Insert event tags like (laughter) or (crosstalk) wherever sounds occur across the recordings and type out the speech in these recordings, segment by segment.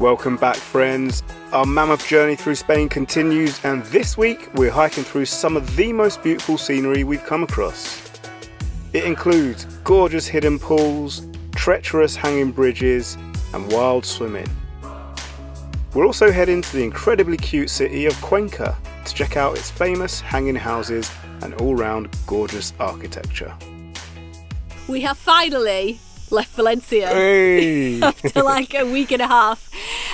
Welcome back, friends. Our mammoth journey through Spain continues, and this week we're hiking through some of the most beautiful scenery we've come across. It includes gorgeous hidden pools, treacherous hanging bridges, and wild swimming. We're also heading to the incredibly cute city of Cuenca to check out its famous hanging houses and all round gorgeous architecture. We have finally left Valencia Hey! (laughs) after like a week and a half.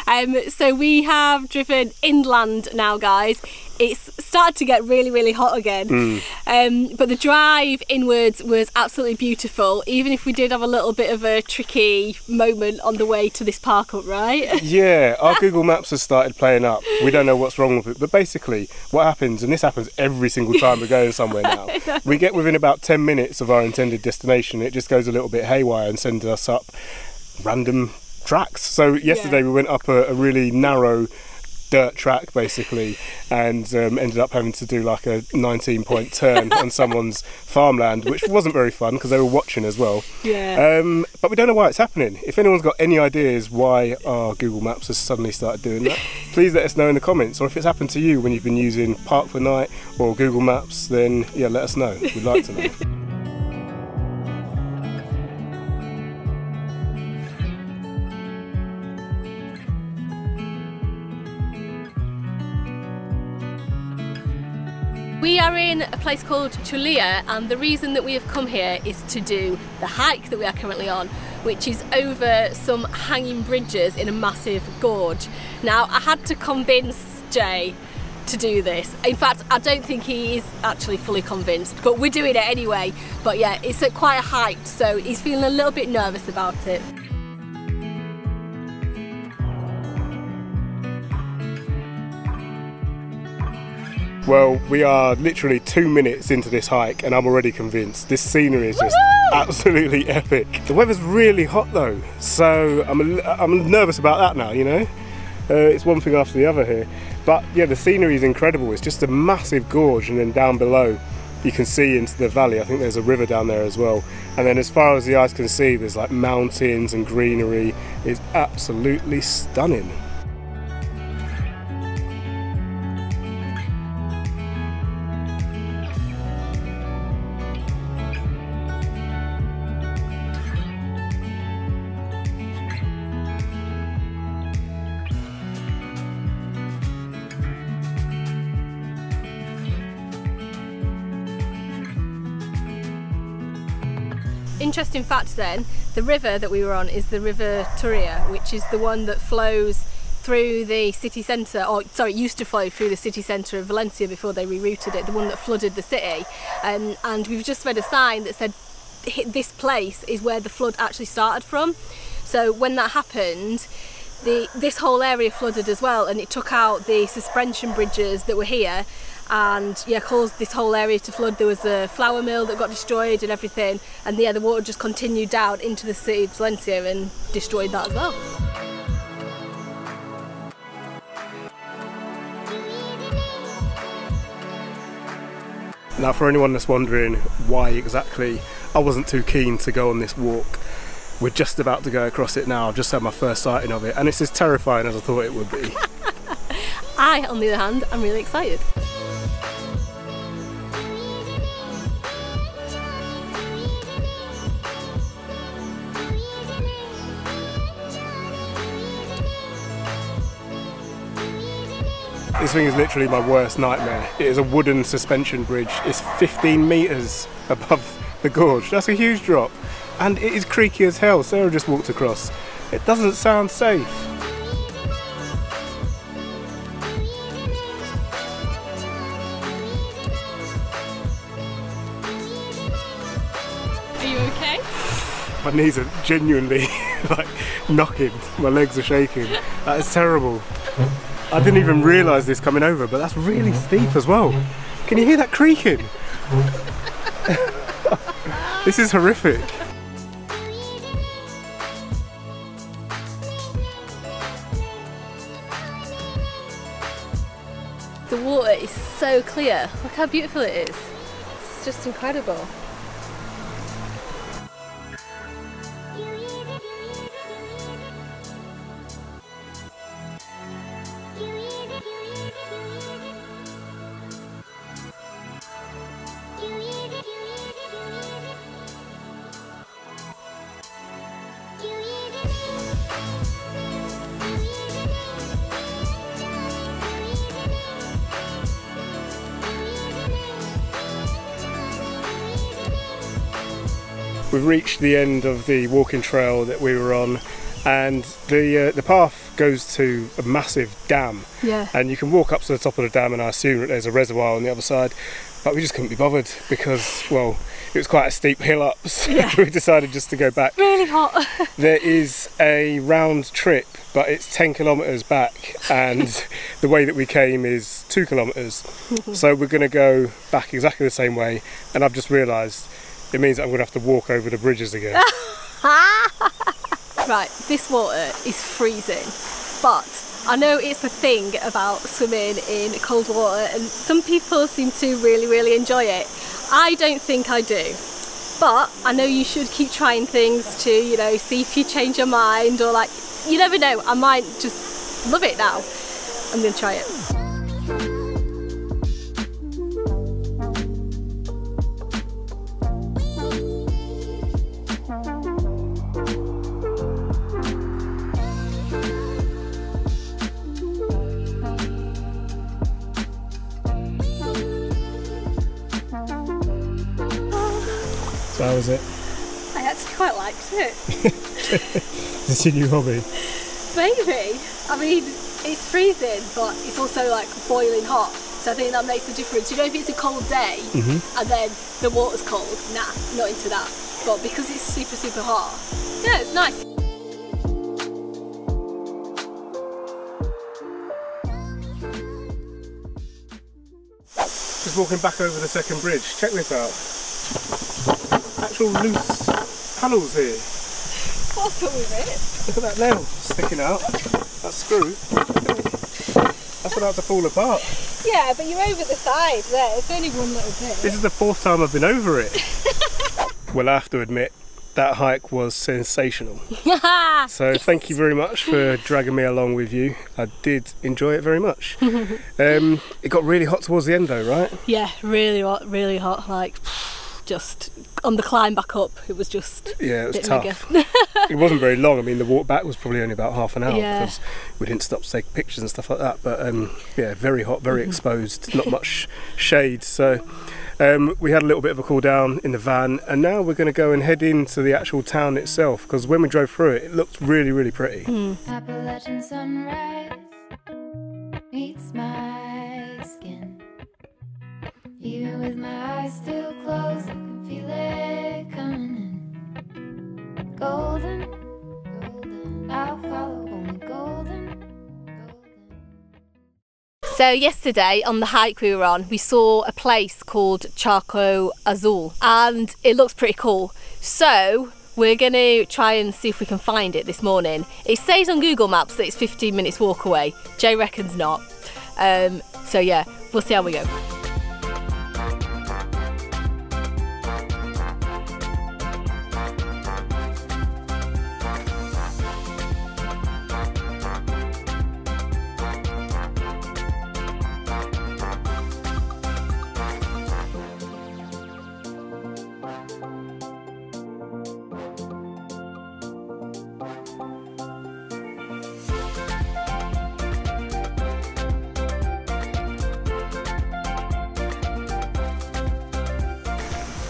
Um, so we have driven inland now, guys. It's started to get really, really hot again. Um, but the drive inwards was absolutely beautiful, even if we did have a little bit of a tricky moment on the way to this park up, right? (laughs) yeah, our Google Maps has started playing up. We don't know what's wrong with it, but basically, what happens, and this happens every single (laughs) time we're going somewhere now, (laughs) we get within about 10 minutes of our intended destination, it just goes a little bit haywire and sends us up random tracks. So, yesterday Yeah. we went up a, a really narrow dirt track basically and um, ended up having to do like a 19 point turn on (laughs) someone's farmland which wasn't very fun because they were watching as well Yeah. um, but we don't know why it's happening. If anyone's got any ideas why our Google Maps has suddenly started doing that, (laughs) please let us know in the comments. Or if it's happened to you when you've been using Park for Night or Google Maps, then yeah, let us know. We'd like to know. (laughs) are in a place called Chulilla, and the reason that we have come here is to do the hike that we are currently on, which is over some hanging bridges in a massive gorge. Now, I had to convince Jay to do this. In fact, I don't think he is actually fully convinced, but we're doing it anyway. But yeah, it's at quite a height, so he's feeling a little bit nervous about it. Well, we are literally two minutes into this hike and I'm already convinced. This scenery is just absolutely (laughs) epic. The weather's really hot though, so I'm, a, I'm nervous about that now, you know? Uh, it's one thing after the other here. But yeah, the scenery is incredible. It's just a massive gorge, and then down below, you can see into the valley. I think there's a river down there as well. And then, as far as the eyes can see, there's like mountains and greenery. It's absolutely stunning. Interesting fact then, the river that we were on is the River Turia, which is the one that flows through the city centre, or sorry, it used to flow through the city centre of Valencia before they rerouted it, the one that flooded the city. Um, and we've just read a sign that said this place is where the flood actually started from. So when that happened, the this whole area flooded as well, and it took out the suspension bridges that were here, and yeah, caused this whole area to flood. There was a flour mill that got destroyed and everything, and yeah, the water just continued down into the city of Valencia and destroyed that as well. Now, for anyone that's wondering why exactly I wasn't too keen to go on this walk, we're just about to go across it now. I've just had my first sighting of it, and it's as terrifying as I thought it would be. (laughs) I, on the other hand, am really excited. This thing is literally my worst nightmare. It is a wooden suspension bridge. It's 15 metres above the gorge. That's a huge drop. And it is creaky as hell. Sarah just walked across. It doesn't sound safe. Are you okay? My knees are genuinely (laughs) like knocking. My legs are shaking. That is terrible. I didn't even realise this coming over, but that's really mm-hmm. steep as well. Can you hear that creaking? (laughs) this is horrific. The water is so clear. Look how beautiful it is. It's just incredible. We've reached the end of the walking trail that we were on, and the uh, the path goes to a massive dam. Yeah. And you can walk up to the top of the dam, and I assume that there's a reservoir on the other side. But we just couldn't be bothered because, well, it was quite a steep hill up, (laughs) so Yeah. we decided just to go back. Really hot. (laughs) There is a round trip, but it's 10 kilometres back, and (laughs) the way that we came is two kilometres. so we're going to go back exactly the same way, and I've just realised it means I'm going to have to walk over the bridges again. (laughs) Right, this water is freezing, but I know it's a thing about swimming in cold water, and some people seem to really, really enjoy it. I don't think I do, but I know you should keep trying things to, you know, see if you change your mind, or like, you never know, I might just love it now. I'm gonna try it. (laughs) it. Is this your new hobby? Maybe. I mean, it's freezing, but it's also like boiling hot. So I think that makes a difference. You know, if it's a cold day mm-hmm. and then the water's cold, nah, not into that. But because it's super, super hot, yeah, it's nice. Just walking back over the second bridge. Check this out. Actual loose panels here. What's up with it? Look at that nail sticking out. That screw. That's about to fall apart. Yeah, but you're over the side there. It's only one little bit. This is the fourth time I've been over it. (laughs) well, I have to admit, that hike was sensational. (laughs) So thank you very much for dragging me along with you. I did enjoy it very much. (laughs) um, it got really hot towards the end though, right? yeah, really hot, really hot. Like, just on the climb back up, it was just Yeah, it was bit tough. mega. (laughs) it wasn't very long. I mean, the walk back was probably only about half an hour Yeah. because we didn't stop to take pictures and stuff like that. But um, yeah, very hot, very Mm-hmm. exposed, not much shade. So um, we had a little bit of a cool down in the van, and now we're going to go and head into the actual town itself because when we drove through it, it looked really, really pretty. Appalachian With my eyes still closed, I can feel it coming in. Golden, golden, I'll follow only golden, golden. So yesterday on the hike we were on, we saw a place called Charco Azul, and it looks pretty cool. So we're going to try and see if we can find it this morning. It says on Google Maps that it's 15 minutes walk away. Jay reckons not. Um, so yeah, we'll see how we go.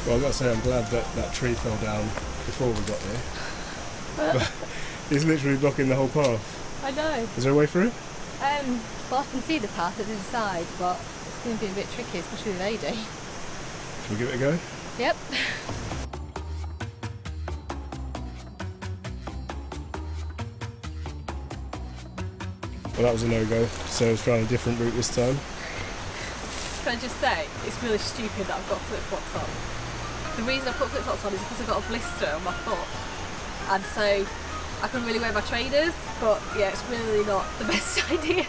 Well, I've got to say, I'm glad that that tree fell down before we got there. But it's (laughs) literally blocking the whole path. I know. Is there a way through? Um, well, I can see the path at the other side, but it's going to be a bit tricky, especially with AD. Should we give it a go? Yep. Well, that was a no-go, so let's trying a different route this time. Can I just say, it's really stupid that I've got flip flops on. The reason I put flip flops on is because I've got a blister on my foot, and so I couldn't really wear my trainers. But yeah, it's really not the (laughs) best idea.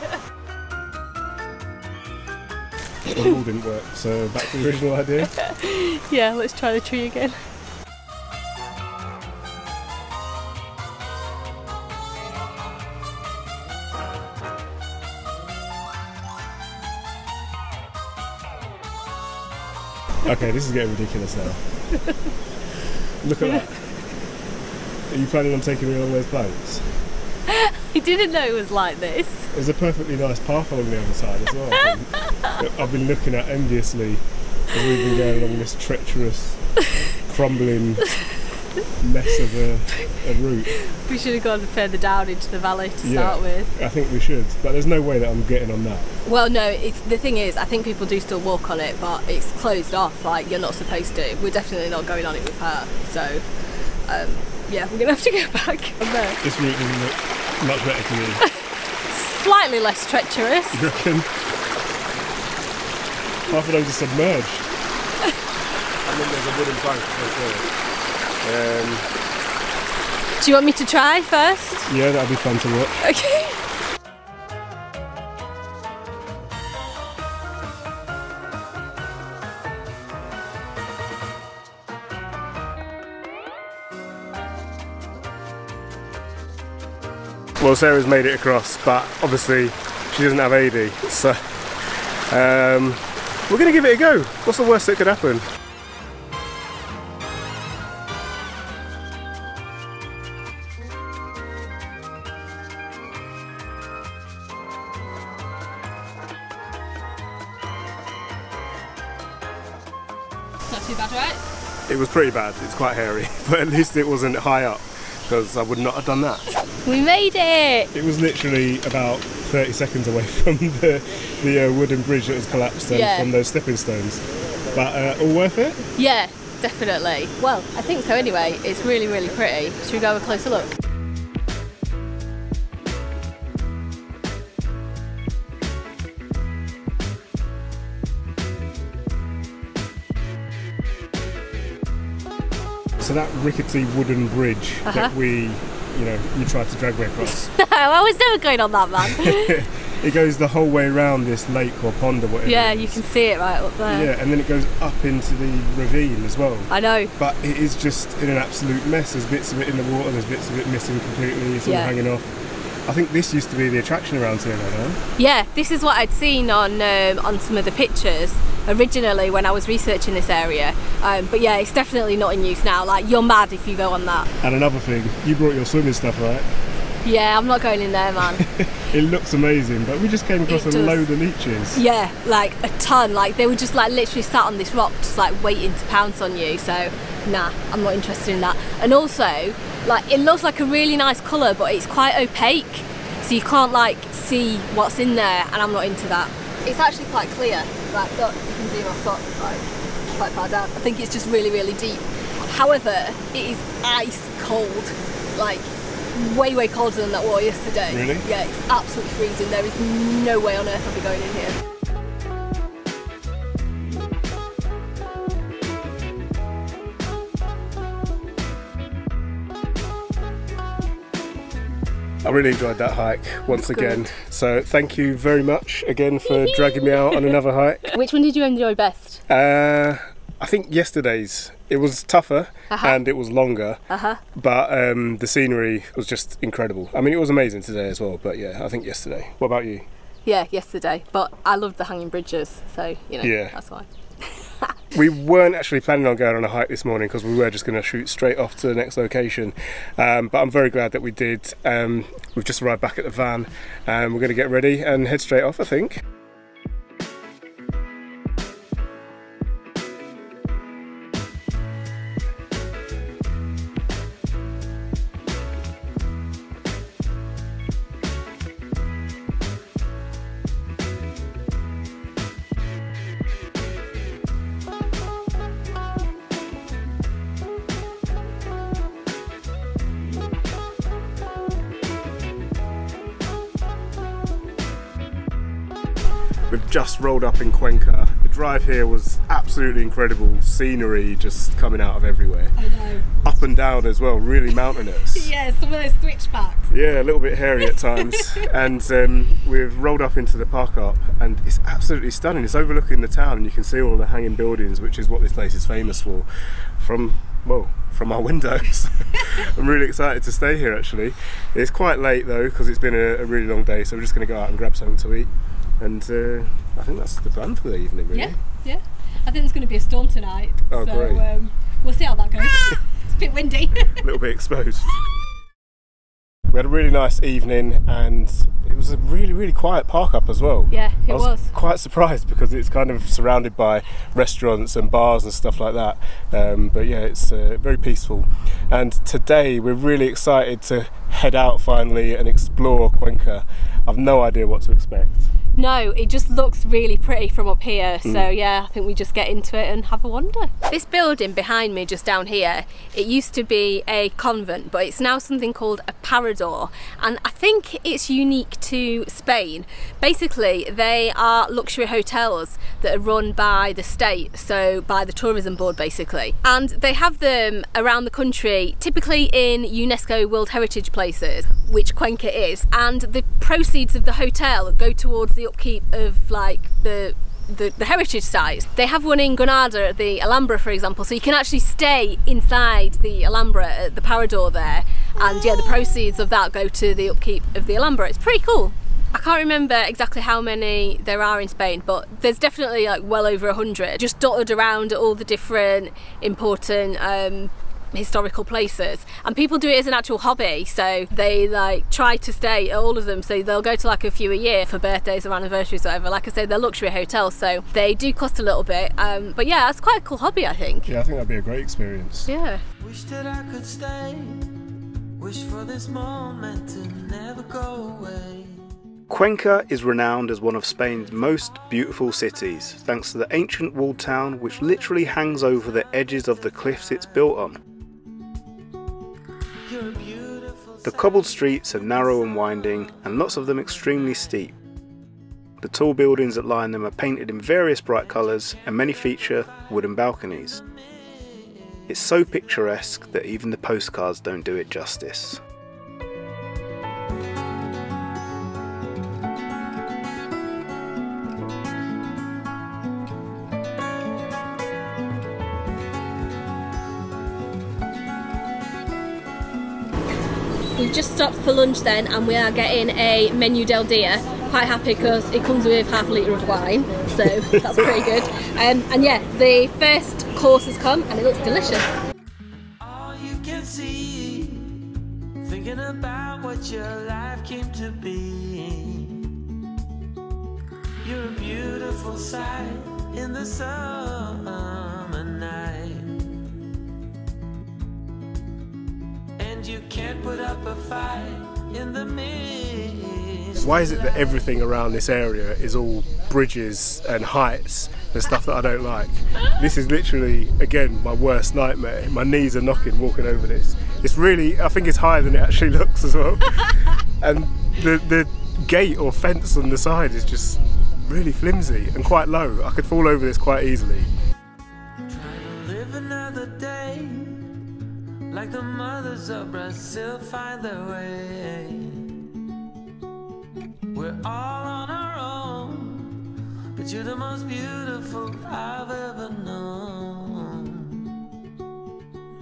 The rule didn't work, so back to the original idea. (laughs) yeah, let's try the tree again. Okay, this is getting ridiculous now. Look at that. Are you planning on taking me along those planks? I didn't know it was like this. There's a perfectly nice path along the other side as well. I've been looking at enviously as we've been going along this treacherous, crumbling mess of a, a route. We should have gone further down into the valley to Yeah. start with. I think we should, but there's no way that I'm getting on that. Well, no, it's, the thing is, I think people do still walk on it, but it's closed off. Like, you're not supposed to. We're definitely not going on it with her. So, um, yeah, we're going to have to go (laughs) back on there. This route doesn't look much better to me. (laughs) Slightly less treacherous. You reckon? Half of those are submerged. (laughs) And then there's a wooden plank as well. Um, Do you want me to try first? Yeah, that'll be fun to watch. Okay. well, Sarah's made it across, but obviously she doesn't have AD, so um, we're going to give it a go. What's the worst that could happen? Pretty bad. It's quite hairy, (laughs) but at least it wasn't high up because I would not have done that. We made it! It was literally about 30 seconds away (laughs) from the, the uh, wooden bridge that was collapsed and Yeah. from those stepping stones. But uh, all worth it? Yeah, definitely. Well, I think so anyway. It's really, really pretty. Should we go have a closer look? That rickety wooden bridge Uh-huh. that we, you know, you tried to drag me across, (laughs) No, I was never going on that, man. (laughs) it goes the whole way around this lake or pond or whatever. yeah, you can see it right up there. Yeah, and then it goes up into the ravine as well. I know. But it is just in an absolute mess. There's bits of it in the water, there's bits of it missing completely, it's all Yeah. hanging off. I think this used to be the attraction around here, though. Yeah, this is what I'd seen on um, on some of the pictures originally when I was researching this area. Um, but yeah, it's definitely not in use now. Like you're mad if you go on that. And another thing, you brought your swimming stuff, right? Yeah, I'm not going in there, man. (laughs) It looks amazing, but we just came across It a does. load of leeches. yeah, like a ton. Like they were just like literally sat on this rock, just like waiting to pounce on you. So nah, I'm not interested in that. And also, like it looks like a really nice colour, but it's quite opaque, so you can't like see what's in there. And I'm not into that. It's actually quite clear. Like look, you can see my foot like quite far down. I think it's just really, really deep. However, it is ice cold. Like way, way colder than that water yesterday. Really? Yeah, it's absolutely freezing. There is no way on earth I'll be going in here. I really enjoyed that hike once Good. again. So thank you very much again for (laughs) dragging me out on another hike. Which one did you enjoy best? Uh, I think yesterday's it was tougher Uh-huh. and it was longer, Uh huh. but um, the scenery was just incredible. I mean, it was amazing today as well. But yeah, I think yesterday. What about you? Yeah, yesterday. But I loved the hanging bridges, so you know Yeah. that's why. We weren't actually planning on going on a hike this morning because we were just going to shoot straight off to the next location. Um, but I'm very glad that we did. Um, we've just arrived back at the van and we're going to get ready and head straight off, I think. Just rolled up in Cuenca. The drive here was absolutely incredible. Scenery just coming out of everywhere. I know. Up and down as well, really mountainous. (laughs) Yeah, some of those switchbacks. Yeah, a little bit hairy at times. (laughs) and um, we've rolled up into the park up, and it's absolutely stunning. It's overlooking the town, and you can see all the hanging buildings, which is what this place is famous for, from well, from our (laughs) windows. I'm really excited to stay here. Actually, it's quite late though because it's been a, a really long day, so we're just going to go out and grab something to eat. And uh, I think that's the plan for the evening, really. Yeah, yeah. I think there's going to be a storm tonight. Oh, so great. Um, we'll see how that goes. (laughs) it's a bit windy. (laughs) a little bit exposed. (laughs) we had a really nice evening and it was a really, really quiet park up as well. Yeah, it I was, was. quite surprised because it's kind of surrounded by restaurants and bars and stuff like that. Um, but yeah, it's uh, very peaceful. And today we're really excited to head out finally and explore Cuenca. I've no idea what to expect. No, it just looks really pretty from up here. Hmm. So yeah, I think we just get into it and have a wander. This building behind me, just down here, it used to be a convent, but it's now something called a parador, and I think it's unique to Spain. Basically, they are luxury hotels that are run by the state, so by the tourism board, basically, and they have them around the country, typically in UNESCO World Heritage places, which Cuenca is, and the proceeds of the hotel go towards the upkeep of like the the, the heritage sites. They have one in Granada at the Alhambra, for example, so you can actually stay inside the Alhambra at the Parador there, and yeah, the proceeds of that go to the upkeep of the Alhambra. It's pretty cool. I can't remember exactly how many there are in Spain, but there's definitely like well over a hundred, just dotted around all the different important um, historical places and people do it as an actual hobby so they like try to stay at all of them so they'll go to like a few a year for birthdays or anniversaries or whatever like I say they're luxury hotels so they do cost a little bit um, but yeah it's quite a cool hobby I think Yeah, I think that'd be a great experience. yeah Wish that I could stay. Wish for this moment to never go away. Cuenca is renowned as one of Spain's most beautiful cities, thanks to the ancient walled town which literally hangs over the edges of the cliffs it's built on. The cobbled streets are narrow and winding, and lots of them extremely steep. The tall buildings that line them are painted in various bright colours, and many feature wooden balconies. It's so picturesque that even the postcards don't do it justice. We've just stopped for lunch then and we are getting a menu del dia. Quite happy because it comes with half a litre of wine, so (laughs) that's pretty good. Um, and yeah, the first course has come and it looks delicious. You can't put up a fight in the mist. Why is it that everything around this area is all bridges and heights and stuff that I don't like? This is literally, again, my worst nightmare. My knees are knocking walking over this. It's really, I think it's higher than it actually (laughs) looks as well. and the, the gate or fence on the side is just really flimsy and quite low. I could fall over this quite easily. Of Brazil find their way. We're all on our own, but you're the most beautiful I've ever known.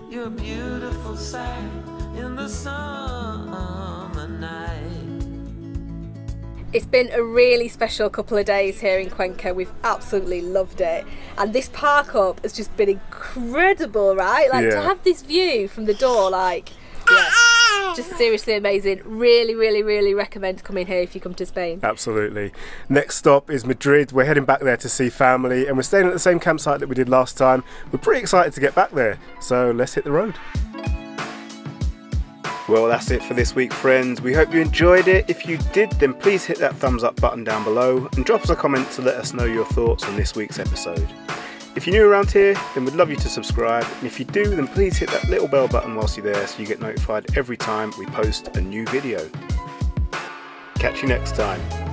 You're a beautiful sight in the summer night. It's been a really special couple of days here in Cuenca. We've absolutely loved it. And this park up has just been incredible, right? Like to have this view from the door, like, yeah, just seriously amazing. Really, really, really recommend coming here if you come to Spain. Absolutely. Next stop is Madrid. We're heading back there to see family and we're staying at the same campsite that we did last time. We're pretty excited to get back there. So let's hit the road. Well, that's it for this week, friends. We hope you enjoyed it. If you did, then please hit that thumbs up button down below and drop us a comment to let us know your thoughts on this week's episode. If you're new around here, then we'd love you to subscribe. And if you do, then please hit that little bell button whilst you're there so you get notified every time we post a new video. Catch you next time.